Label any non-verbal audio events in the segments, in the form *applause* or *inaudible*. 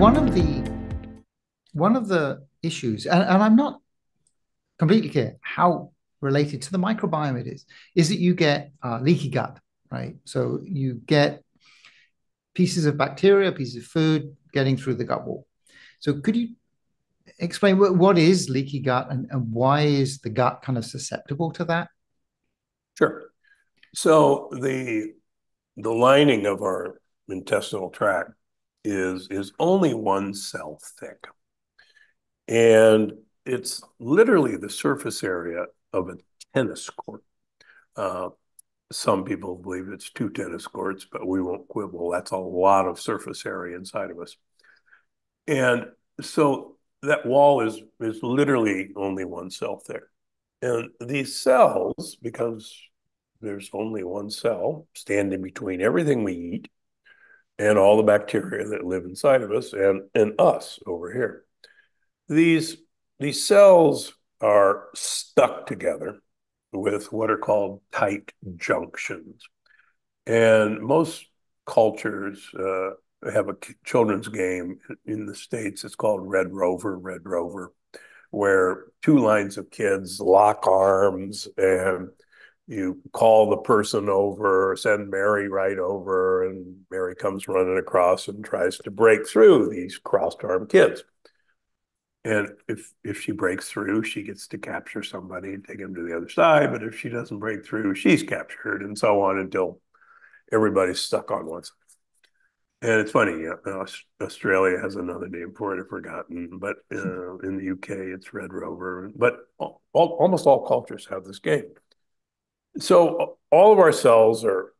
one of the one of the issues, and, and I'm not completely clear how related to the microbiome it is, is that you get uh, leaky gut, right? So you get pieces of bacteria, pieces of food getting through the gut wall. So could you explain what, what is leaky gut and, and why is the gut kind of susceptible to that? Sure. So the the lining of our intestinal tract is is only one cell thick. And it's literally the surface area of a tennis court. Uh, some people believe it's two tennis courts, but we won't quibble. That's a lot of surface area inside of us. And so that wall is is literally only one cell thick. And these cells, because there's only one cell standing between everything we eat and all the bacteria that live inside of us and, and us over here. These, these cells are stuck together with what are called tight junctions. And most cultures uh, have a children's game in the States. It's called Red Rover, Red Rover, where two lines of kids lock arms and you call the person over, send Mary right over, and Mary comes running across and tries to break through these crossed arm kids. And if if she breaks through, she gets to capture somebody and take him to the other side. But if she doesn't break through, she's captured, and so on until everybody's stuck on one side. And it's funny, uh, Australia has another name for it, I've forgotten, but *laughs* uh, in the UK it's Red Rover. But all, almost all cultures have this game. So all of our cells are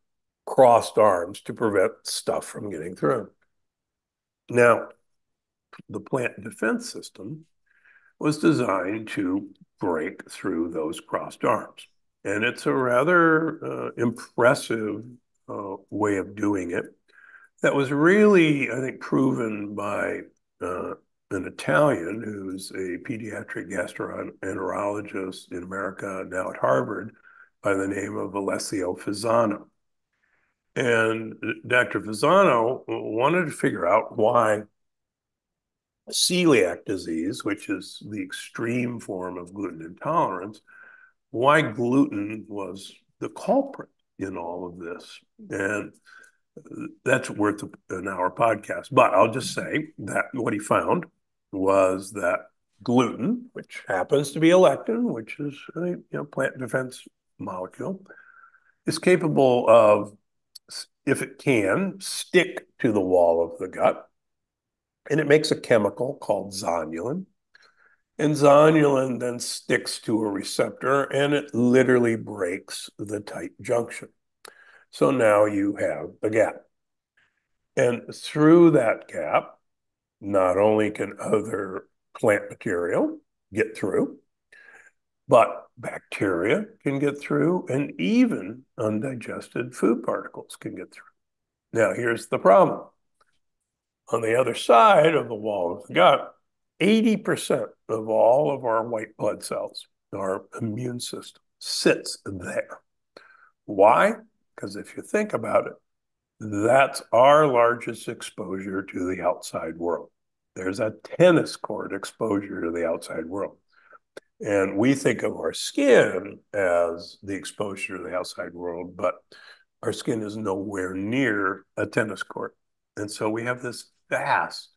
crossed arms to prevent stuff from getting through. Now, the plant defense system was designed to break through those crossed arms. And it's a rather uh, impressive uh, way of doing it that was really, I think, proven by uh, an Italian who's a pediatric gastroenterologist in America, now at Harvard, by the name of Alessio Fasano. And Dr. Fasano wanted to figure out why celiac disease, which is the extreme form of gluten intolerance, why gluten was the culprit in all of this. And that's worth an hour podcast. But I'll just say that what he found was that gluten, which happens to be a lectin, which is a you know, plant defense molecule, is capable of, if it can, stick to the wall of the gut. And it makes a chemical called zonulin. And zonulin then sticks to a receptor and it literally breaks the tight junction. So now you have a gap. And through that gap, not only can other plant material get through, but bacteria can get through, and even undigested food particles can get through. Now, here's the problem. On the other side of the wall of the gut, 80% of all of our white blood cells, our immune system, sits there. Why? Because if you think about it, that's our largest exposure to the outside world. There's a tennis court exposure to the outside world. And we think of our skin as the exposure to the outside world, but our skin is nowhere near a tennis court. And so we have this vast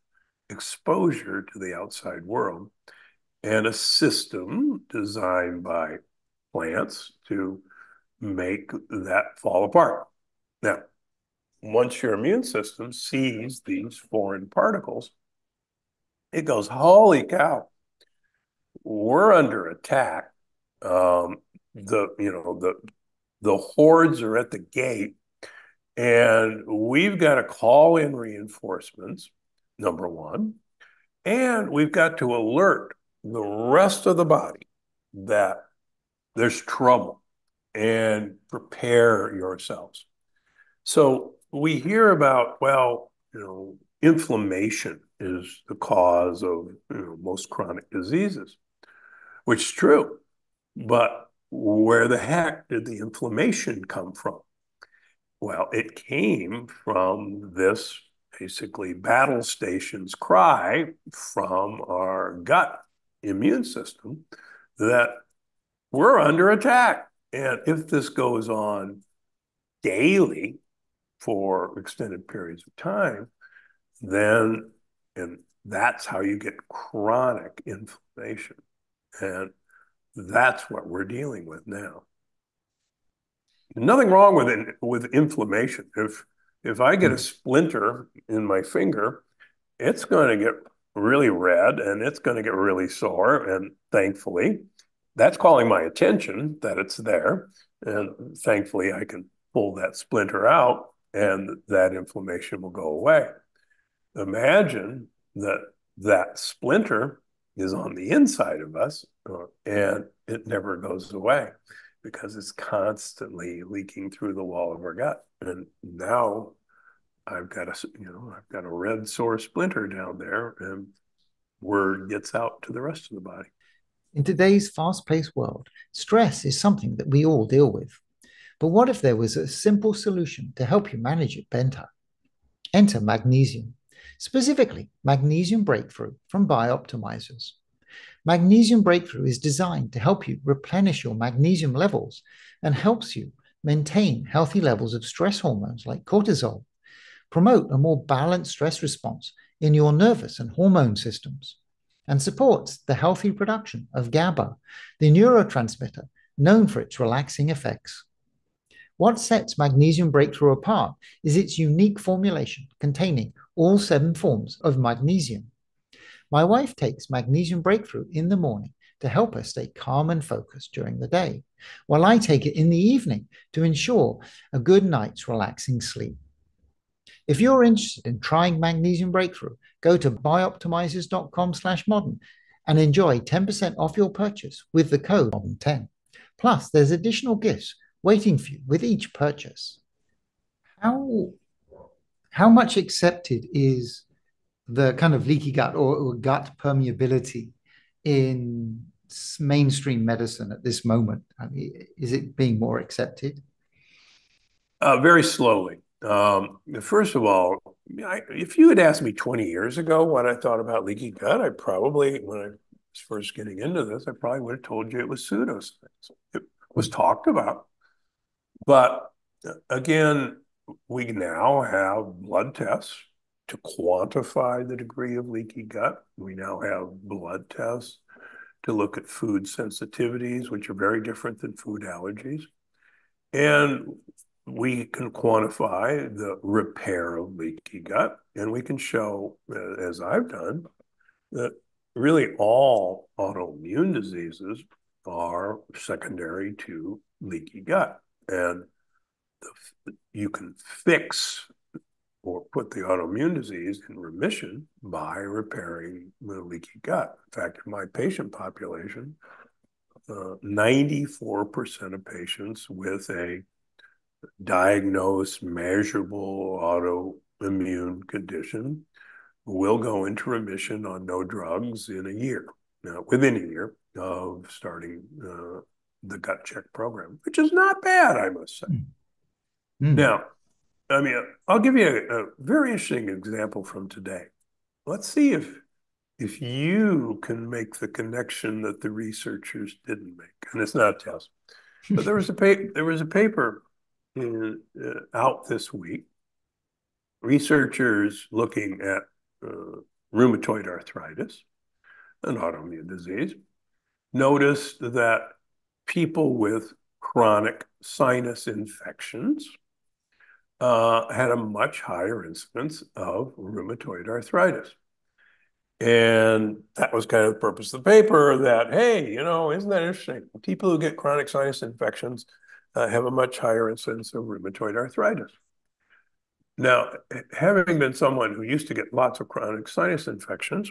exposure to the outside world and a system designed by plants to make that fall apart. Now, once your immune system sees these foreign particles, it goes, holy cow, we're under attack. Um, the you know the the hordes are at the gate, and we've got to call in reinforcements. Number one, and we've got to alert the rest of the body that there's trouble and prepare yourselves. So we hear about, well, you know, inflammation is the cause of you know, most chronic diseases which is true. But where the heck did the inflammation come from? Well, it came from this basically battle stations cry from our gut immune system that we're under attack. And if this goes on daily for extended periods of time, then and that's how you get chronic inflammation. And that's what we're dealing with now. Nothing wrong with it, with inflammation. If if I get a hmm. splinter in my finger, it's going to get really red and it's going to get really sore. And thankfully, that's calling my attention that it's there. And thankfully, I can pull that splinter out and that inflammation will go away. Imagine that that splinter is on the inside of us and it never goes away because it's constantly leaking through the wall of our gut. And now I've got a, you know, I've got a red sore splinter down there, and word gets out to the rest of the body. In today's fast paced world, stress is something that we all deal with. But what if there was a simple solution to help you manage it better? Enter magnesium, specifically Magnesium Breakthrough from Bioptimizers. Magnesium Breakthrough is designed to help you replenish your magnesium levels and helps you maintain healthy levels of stress hormones like cortisol, promote a more balanced stress response in your nervous and hormone systems, and supports the healthy production of GABA, the neurotransmitter known for its relaxing effects. What sets Magnesium Breakthrough apart is its unique formulation containing all seven forms of magnesium my wife takes Magnesium Breakthrough in the morning to help her stay calm and focused during the day, while I take it in the evening to ensure a good night's relaxing sleep. If you're interested in trying Magnesium Breakthrough, go to bioptimizers.com slash modern and enjoy 10% off your purchase with the code modern10. Plus, there's additional gifts waiting for you with each purchase. How, how much accepted is the kind of leaky gut or, or gut permeability in mainstream medicine at this moment? I mean, is it being more accepted? Uh, very slowly. Um, first of all, I, if you had asked me 20 years ago what I thought about leaky gut, I probably, when I was first getting into this, I probably would have told you it was pseudoscience. It was talked about. But uh, again, we now have blood tests to quantify the degree of leaky gut. We now have blood tests to look at food sensitivities, which are very different than food allergies. And we can quantify the repair of leaky gut, and we can show, uh, as I've done, that really all autoimmune diseases are secondary to leaky gut. And you can fix or put the autoimmune disease in remission by repairing the leaky gut. In fact, in my patient population, uh, 94% of patients with a diagnosed, measurable autoimmune condition will go into remission on no drugs in a year, now, within a year of starting uh, the gut check program, which is not bad, I must say. Mm. Mm. Now, I mean, I'll give you a, a very interesting example from today. Let's see if if you can make the connection that the researchers didn't make, and it's not a test. But there was a paper. *laughs* There was a paper in, uh, out this week. Researchers looking at uh, rheumatoid arthritis, an autoimmune disease, noticed that people with chronic sinus infections uh, had a much higher incidence of rheumatoid arthritis. And that was kind of the purpose of the paper that, hey, you know, isn't that interesting? People who get chronic sinus infections uh, have a much higher incidence of rheumatoid arthritis. Now, having been someone who used to get lots of chronic sinus infections,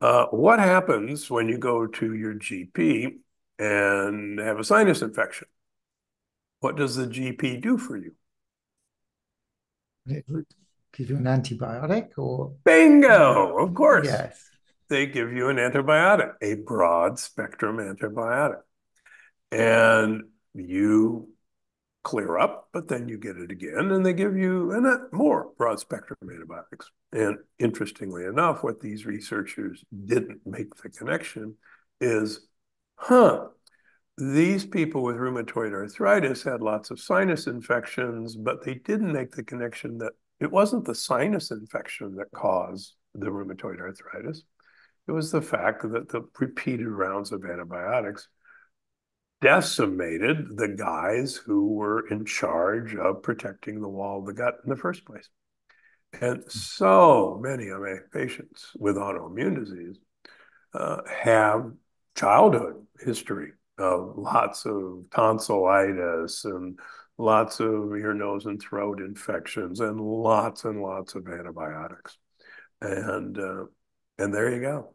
uh, what happens when you go to your GP and have a sinus infection? What does the GP do for you? It would give you an antibiotic or bingo, of course. Yes. They give you an antibiotic, a broad spectrum antibiotic. And you clear up, but then you get it again, and they give you and uh, more broad spectrum antibiotics. And interestingly enough, what these researchers didn't make the connection is, huh, these people with rheumatoid arthritis had lots of sinus infections, but they didn't make the connection that it wasn't the sinus infection that caused the rheumatoid arthritis. It was the fact that the repeated rounds of antibiotics decimated the guys who were in charge of protecting the wall of the gut in the first place. And so many of my patients with autoimmune disease uh, have childhood history lots of tonsillitis and lots of ear, nose, and throat infections and lots and lots of antibiotics. And uh, and there you go.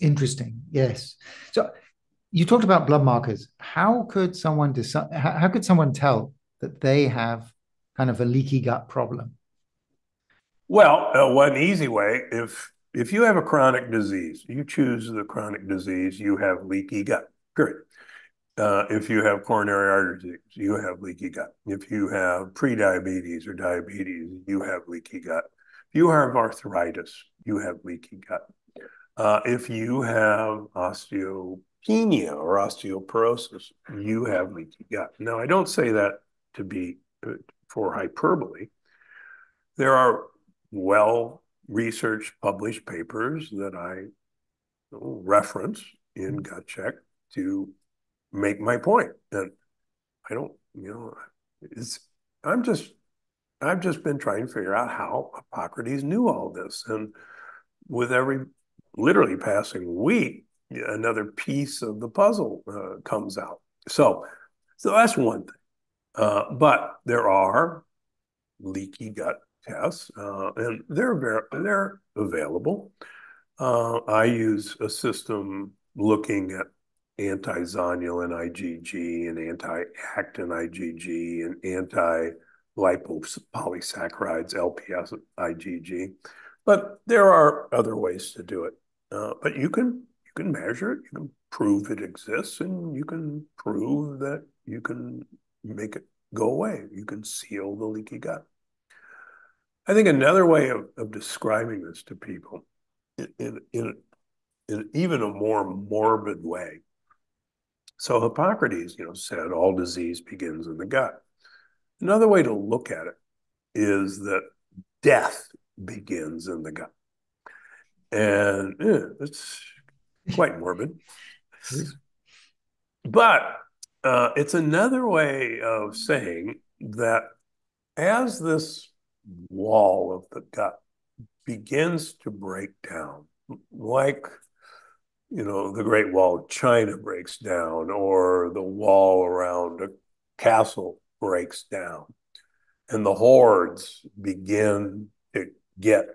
Interesting. Yes. So you talked about blood markers. How could someone decide? How could someone tell that they have kind of a leaky gut problem? Well, uh, one easy way if if you have a chronic disease, you choose the chronic disease, you have leaky gut. Period. Uh, if you have coronary artery disease, you have leaky gut. If you have prediabetes or diabetes, you have leaky gut. If you have arthritis, you have leaky gut. Uh, if you have osteopenia or osteoporosis, you have leaky gut. Now, I don't say that to be uh, for hyperbole. There are well researched published papers that I reference in Gut Check to make my point. And I don't, you know, it's I'm just I've just been trying to figure out how Hippocrates knew all this. And with every literally passing week, another piece of the puzzle uh, comes out. So, so that's one thing. Uh, but there are leaky gut tests, uh, and they're they're available. Uh, I use a system looking at anti-zonulin IgG and anti-actin IgG and anti-lipopolysaccharides LPS IgG. But there are other ways to do it. Uh, but you can you can measure it, you can prove it exists, and you can prove that you can make it go away. You can seal the leaky gut. I think another way of, of describing this to people in, in, in, even a more morbid way. So Hippocrates, you know, said all disease begins in the gut. Another way to look at it is that death begins in the gut. And yeah, it's quite morbid. But uh, it's another way of saying that as this wall of the gut begins to break down, like you know the Great Wall of China breaks down, or the wall around a castle breaks down, and the hordes begin to get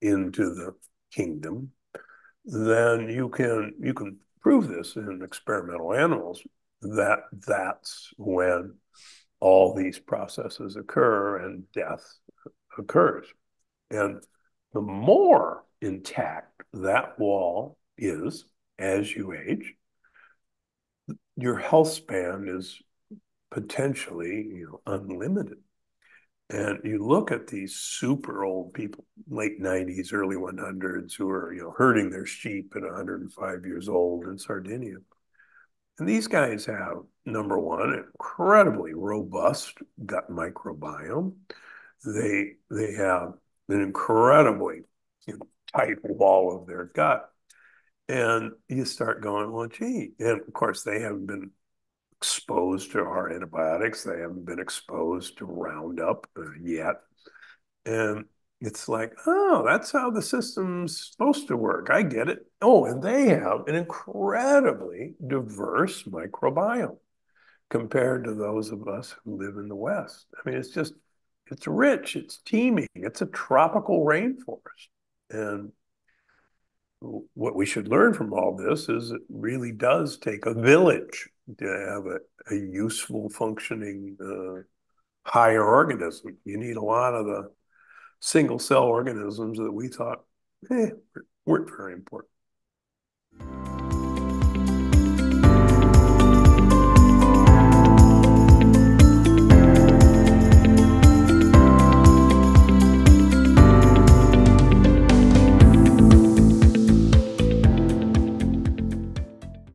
into the kingdom, then you can you can prove this in experimental animals that that's when all these processes occur and death occurs. And the more intact that wall is as you age, your health span is potentially you know, unlimited. And you look at these super old people, late 90s, early 100s, who are you know herding their sheep at 105 years old in Sardinia. And these guys have, number one, incredibly robust gut microbiome. They they have an incredibly tight wall of their gut. And you start going, well, gee. And of course, they haven't been exposed to our antibiotics. They haven't been exposed to Roundup uh, yet. And it's like, oh, that's how the system's supposed to work. I get it. Oh, and they have an incredibly diverse microbiome compared to those of us who live in the West. I mean, it's just, it's rich, it's teeming, it's a tropical rainforest. And what we should learn from all this is it really does take a village to have a, a useful functioning uh, higher organism. You need a lot of the single cell organisms that we thought eh, weren't very important.